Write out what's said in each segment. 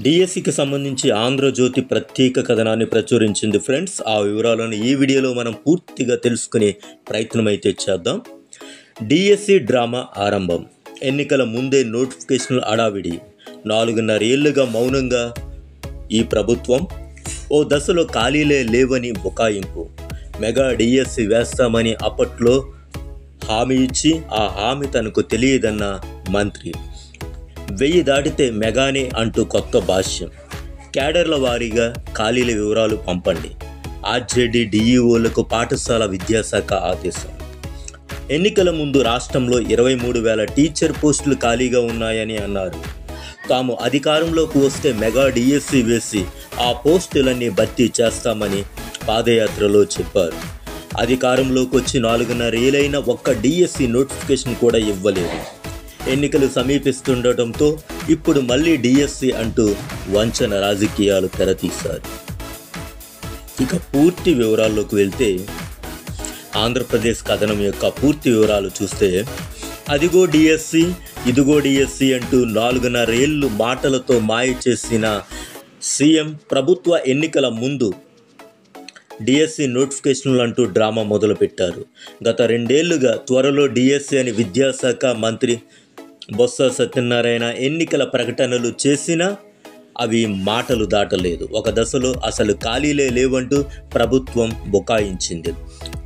డిఎస్సికి సంబంధించి ఆంధ్రజ్యోతి ప్రత్యేక కథనాన్ని ప్రచురించింది ఫ్రెండ్స్. ఆ వివరాలను ఈ వీడియోలో మనం పూర్తిగా తెలుసుకునే ప్రయత్నం అయితే చేద్దాం. డిఎస్సి డ్రామా ఆరంభం. ఎన్నికల ముందే నోటిఫికేషన్లు అడావిడి నాలుగున్నర ఏళ్ళుగా మౌనంగా ఈ ప్రభుత్వం. ఓ దశలో ఖాళీలే లేవని బుకాయింపు. మెగా డిఎస్సి వేస్తామని అప్పట్లో హామీ ఇచ్చి ఆ హామీ తనకు తెలియదన్న మంత్రి. వెయ్యి దాటితే మెగానే అంటూ కొత్త భాష్యం. క్యాడర్ల వారీగా ఖాళీల వివరాలు పంపండి. ఆర్జేడీ డిఈఓలకు పాఠశాల విద్యాశాఖ ఆదేశం. ఎన్నికల ముందు రాష్ట్రంలో ఇరవై మూడు వేల టీచర్ పోస్టులు ఖాళీగా ఉన్నాయని అన్నారు. తాము అధికారంలోకి వస్తే మెగా డిఎస్సి వేసి ఆ పోస్టులన్నీ భర్తీ చేస్తామని పాదయాత్రలో చెప్పారు. అధికారంలోకి వచ్చి నాలుగున్నర ఏలైన ఒక్క డిఎస్సి నోటిఫికేషన్ కూడా ఇవ్వలేదు. ఎన్నికలు సమీపిస్తుండటంతో ఇప్పుడు మళ్ళీ డిఎస్సి అంటూ వంచన రాజకీయాలు తెరతీశారు. ఇక పూర్తి వివరాల్లోకి వెళ్తే ఆంధ్రప్రదేశ్ కథనం యొక్క పూర్తి వివరాలు చూస్తే అదిగో డిఎస్సి ఇదిగో డిఎస్సి అంటూ నాలుగున్నరేళ్ళు మాటలతో మాయ చేసిన సీఎం ప్రభుత్వ ఎన్నికల ముందు డిఎస్సి నోటిఫికేషన్లు అంటూ డ్రామా మొదలుపెట్టారు. గత రెండేళ్ళుగా త్వరలో డిఎస్సి అని విద్యాశాఖ మంత్రి బొత్స సత్యనారాయణ ఎన్నికల ప్రకటనలు చేసినా అవి మాటలు దాటలేదు. ఒక దశలో అసలు ఖాళీలే లేవంటూ ప్రభుత్వం బుకాయించింది.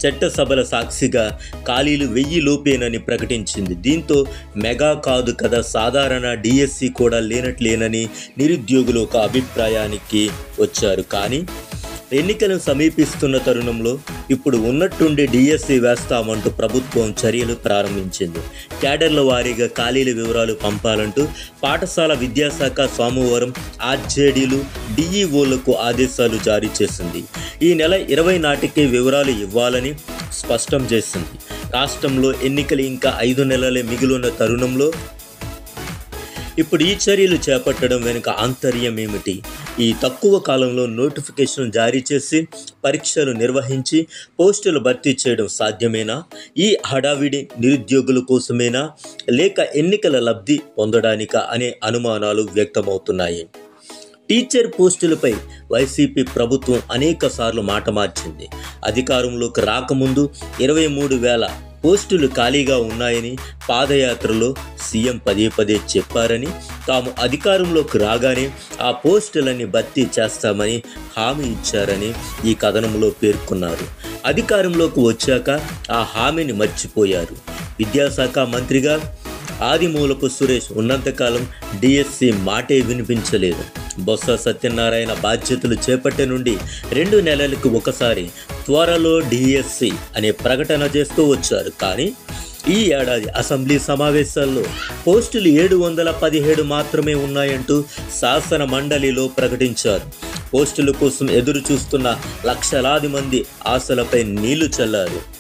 చట్టసభల సాక్షిగా ఖాళీలు వెయ్యి లోపేనని ప్రకటించింది. దీంతో మెగా కాదు కదా సాధారణ డిఎస్సి కూడా లేనట్లేనని నిరుద్యోగులు ఒక అభిప్రాయానికి వచ్చారు. కానీ ఎన్నికలు సమీపిస్తున్న తరుణంలో ఇప్పుడు ఉన్నట్టుండి డిఎస్సి వేస్తామంటూ ప్రభుత్వం చర్యలు ప్రారంభించింది. క్యాడర్ల వారీగా ఖాళీల వివరాలు పంపాలంటూ పాఠశాల విద్యాశాఖ సోమవారం ఆర్జేడీలు డిఈఓలకు ఆదేశాలు జారీ చేసింది. ఈ నెల ఇరవై నాటికి వివరాలు ఇవ్వాలని స్పష్టం చేసింది. రాష్ట్రంలో ఎన్నికలు ఇంకా ఐదు నెలలే మిగిలిన తరుణంలో ఇప్పుడు ఈ చర్యలు చేపట్టడం వెనుక ఆంతర్యం ఏమిటి ఈ తక్కువ కాలంలో నోటిఫికేషన్ జారీ చేసి పరీక్షలు నిర్వహించి పోస్టులు భర్తీ చేయడం సాధ్యమేనా? ఈ హడావిడి నిరుద్యోగుల కోసమేనా? లేక ఎన్నికల లబ్ధి పొందడానికా అనే అనుమానాలు వ్యక్తమవుతున్నాయి. టీచర్ పోస్టులపై వైసీపీ ప్రభుత్వం అనేక సార్లు మాట మార్చింది. అధికారంలోకి రాకముందు ఇరవై మూడు వేల పోస్టులు ఖాళీగా ఉన్నాయని పాదయాత్రలో సీఎం పదే పదే చెప్పారని తాము అధికారంలోకి రాగానే ఆ పోస్టులన్నీ భర్తీ చేస్తామని హామీ ఇచ్చారని ఈ కథనంలో పేర్కొన్నారు. అధికారంలోకి వచ్చాక ఆ హామీని మర్చిపోయారు. విద్యాశాఖ మంత్రిగా ఆదిమూలపు సురేష్ ఉన్నంతకాలం డిఎస్సి మాటే వినిపించలేదు. బొత్స సత్యనారాయణ బాధ్యతలు చేపట్టే నుండి రెండు నెలలకు ఒకసారి త్వరలో డిఎస్సి అనే ప్రకటన చేస్తూ వచ్చారు. కానీ ఈ ఏడాది అసెంబ్లీ సమావేశాల్లో పోస్టులు ఏడు వందల పదిహేడు మాత్రమే ఉన్నాయంటూ శాసన మండలిలో ప్రకటించారు. పోస్టుల కోసం ఎదురు చూస్తున్న లక్షలాది మంది ఆశలపై నీళ్ళు చల్లారు.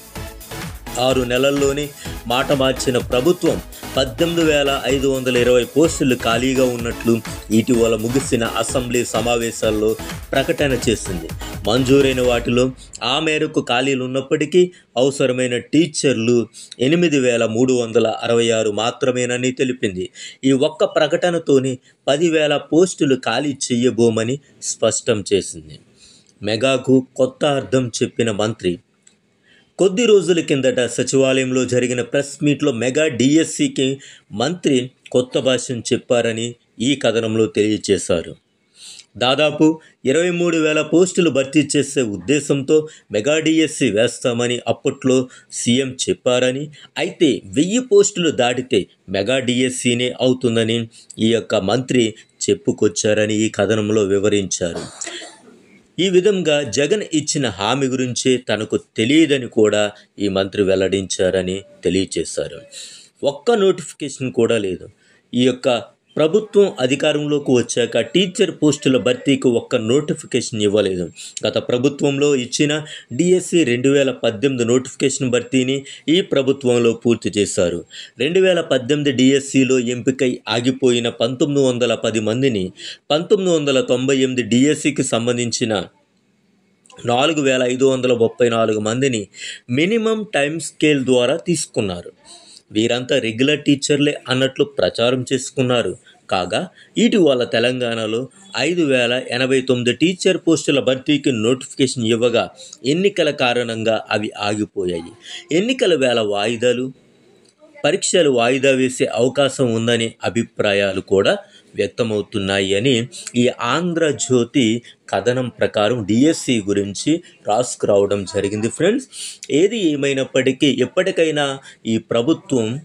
ఆరు నెలల్లోనే మాట మార్చిన ప్రభుత్వం పద్దెనిమిది వేల ఐదు వందల ఇరవై పోస్టులు ఖాళీగా ఉన్నట్లు ఇటీవల ముగిసిన అసెంబ్లీ సమావేశాల్లో ప్రకటన చేసింది. మంజూరైన వాటిలో ఆ మేరకు ఖాళీలు ఉన్నప్పటికీ అవసరమైన టీచర్లు ఎనిమిది వేల మూడు వందల అరవై ఆరు మాత్రమేనని తెలిపింది. ఈ ఒక్క ప్రకటనతోనే పదివేల పోస్టులు ఖాళీ చేయబోమని స్పష్టం చేసింది. మెగాకు కొత్త అర్థం చెప్పిన మంత్రి కొద్ది రోజుల కిందట సచివాలయంలో జరిగిన ప్రెస్ మీట్లో మెగా డిఎస్సికి మంత్రి కొత్త భాష్యం చెప్పారని ఈ కథనంలో తెలియజేశారు. దాదాపు ఇరవై మూడు వేల పోస్టులు భర్తీ చేసే ఉద్దేశంతో మెగా డిఎస్సి వేస్తామని అప్పట్లో సీఎం చెప్పారని అయితే వెయ్యి పోస్టులు దాటితే మెగా డిఎస్సినే అవుతుందని ఈ యొక్క మంత్రి చెప్పుకొచ్చారని ఈ కథనంలో వివరించారు. ఈ విధంగా జగన్ ఇచ్చిన హామీ గురించే తనకు తెలియదని కూడా ఈ మంత్రి వెల్లడించారని తెలియచేశారు. ఒక్క నోటిఫికేషన్ కూడా లేదు. ఈ యొక్క ప్రభుత్వం అధికారంలోకి వచ్చాక టీచర్ పోస్టుల భర్తీకి ఒక్క నోటిఫికేషన్ ఇవ్వలేదు. గత ప్రభుత్వంలో ఇచ్చిన డిఎస్సి రెండు వేల పద్దెనిమిది నోటిఫికేషన్ భర్తీని ఈ ప్రభుత్వంలో పూర్తి చేశారు. రెండు వేల పద్దెనిమిది డిఎస్సిలో ఎంపికై ఆగిపోయిన పంతొమ్మిది వందల పది మందిని పంతొమ్మిది వందల తొంభై ఎనిమిది డిఎస్సికి సంబంధించిన నాలుగు వేల ఐదు వందల ముప్పై నాలుగు మందిని మినిమం టైం స్కేల్ ద్వారా తీసుకున్నారు. వీరంతా రెగ్యులర్ టీచర్లే అన్నట్లు ప్రచారం చేసుకున్నారు. కాగా ఇటీవల తెలంగాణలో ఐదు వేల ఎనభై తొమ్మిది టీచర్ పోస్టుల భర్తీకి నోటిఫికేషన్ ఇవ్వగా ఎన్నికల కారణంగా అవి ఆగిపోయాయి. ఎన్నికల వేళ వాయిదాలు పరీక్షలు వాయిదా వేసే అవకాశం ఉందనే అభిప్రాయాలు కూడా వ్యక్తమవుతున్నాయి అని ఈ ఆంధ్రజ్యోతి కథనం ప్రకారం డిఎస్సి గురించి రాసుకురావడం జరిగింది ఫ్రెండ్స్. ఏది ఏమైనప్పటికీ ఎప్పటికైనా ఈ ప్రభుత్వం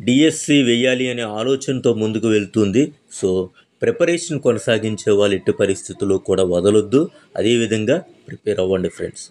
డిఎస్సి వేయాలి అనే ఆలోచనతో ముందుకు వెళ్తుంది. సో ప్రిపరేషన్ కొనసాగించే వాళ్ళు ఎట్టి పరిస్థితుల్లో కూడా వదలొద్దు. అదేవిధంగా ప్రిపేర్ అవ్వండి ఫ్రెండ్స్.